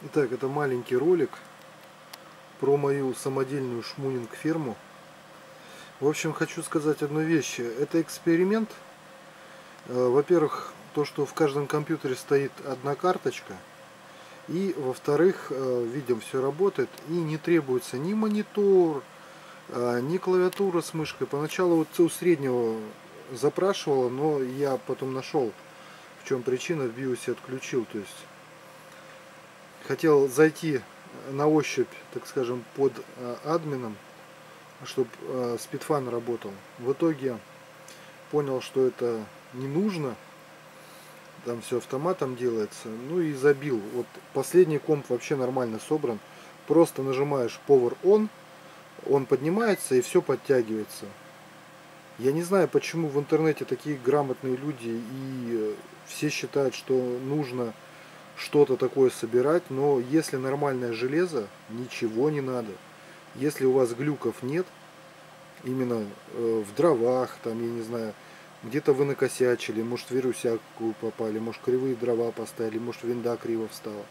Итак, это маленький ролик про мою самодельную шмунинг ферму. В общем, хочу сказать одну вещь. Это эксперимент. Э, во-первых, то, что в каждом компьютере стоит одна карточка. И, во-вторых, э, видим, все работает. И не требуется ни монитор, э, ни клавиатура с мышкой. Поначалу вот у среднего запрашивала, но я потом нашел, в чем причина, в биосе отключил. То есть хотел зайти на ощупь, так скажем, под э, админом, чтобы э, спидфан работал. В итоге понял, что это не нужно. Там все автоматом делается. Ну и забил. Вот последний комп вообще нормально собран. Просто нажимаешь Power On, он поднимается и все подтягивается. Я не знаю, почему в интернете такие грамотные люди и все считают, что нужно что-то такое собирать, но если нормальное железо, ничего не надо. Если у вас глюков нет, именно э, в дровах, там, я не знаю, где-то вы накосячили, может в вирусяку попали, может кривые дрова поставили, может винда криво встала.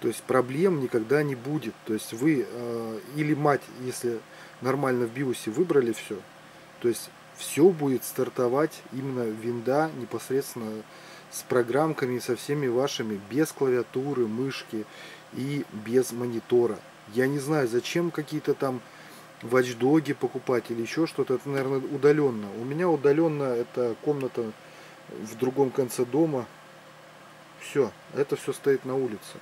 То есть проблем никогда не будет. То есть вы э, или мать, если нормально в биосе выбрали все, то есть все будет стартовать именно винда непосредственно с программками, со всеми вашими, без клавиатуры, мышки и без монитора. Я не знаю, зачем какие-то там ватчдоги покупать или еще что-то. Это, наверное, удаленно. У меня удаленно это комната в другом конце дома. Все, это все стоит на улице.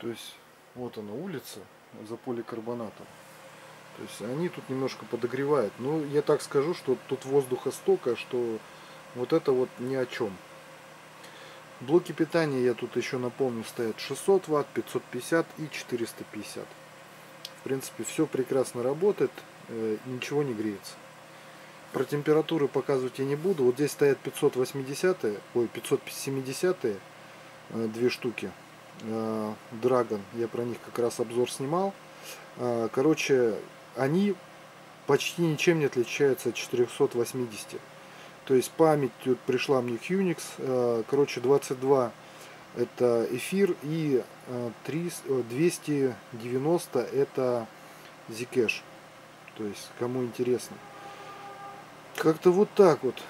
То есть, вот она улица за поликарбонатом. То есть они тут немножко подогревают. Ну, я так скажу, что тут воздуха столько, что вот это вот ни о чем. Блоки питания, я тут еще напомню, стоят 600 Вт, 550 и 450. В принципе, все прекрасно работает, э, ничего не греется. Про температуры показывать я не буду. Вот здесь стоят 580, ой, 570 э, две штуки. Э, Dragon, я про них как раз обзор снимал. Короче, они почти ничем не отличаются от 480. То есть память тут пришла мне Unix. Э, короче, 22 это эфир и 290 э, это Zcash. То есть, кому интересно. Как-то вот так вот.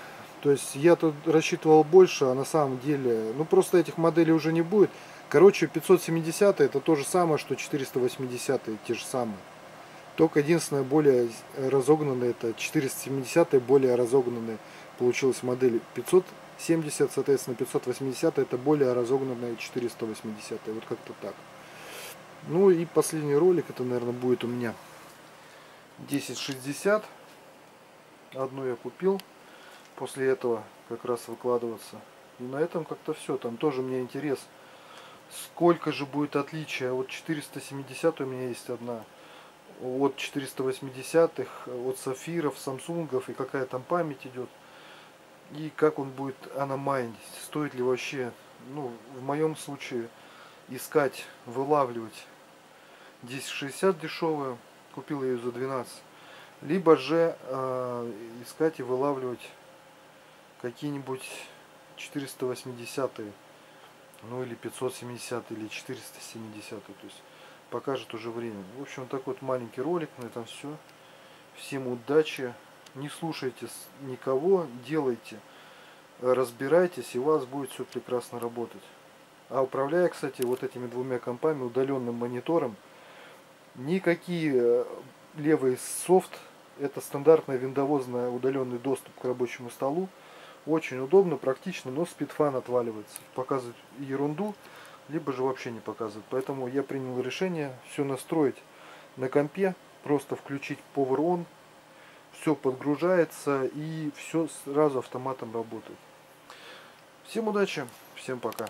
То есть я тут рассчитывал больше, а на самом деле, ну просто этих моделей уже не будет. Короче, 570 это то же самое, что 480 те же самые. Только единственное более разогнанное это 470 более разогнанные получилась модель 570, соответственно 580 это более разогнанная 480, вот как-то так. Ну и последний ролик, это наверное будет у меня 1060. Одну я купил, после этого как раз выкладываться. И на этом как-то все, там тоже мне интерес, сколько же будет отличия. Вот 470 у меня есть одна от 480-х, от сафиров, самсунгов и какая там память идет и как он будет аномайнить, стоит ли вообще, ну, в моем случае, искать, вылавливать 1060 дешевую, купил ее за 12, либо же э, искать и вылавливать какие-нибудь 480 ну или 570 или 470 то есть покажет уже время. В общем вот такой вот маленький ролик на этом все всем удачи не слушайте никого, делайте, разбирайтесь, и у вас будет все прекрасно работать. А управляя, кстати, вот этими двумя компами, удаленным монитором, никакие э, левый софт, это стандартный виндовозный удаленный доступ к рабочему столу, очень удобно, практично, но спидфан отваливается. Показывает ерунду, либо же вообще не показывает. Поэтому я принял решение все настроить на компе, просто включить Power On, все подгружается и все сразу автоматом работает. Всем удачи, всем пока.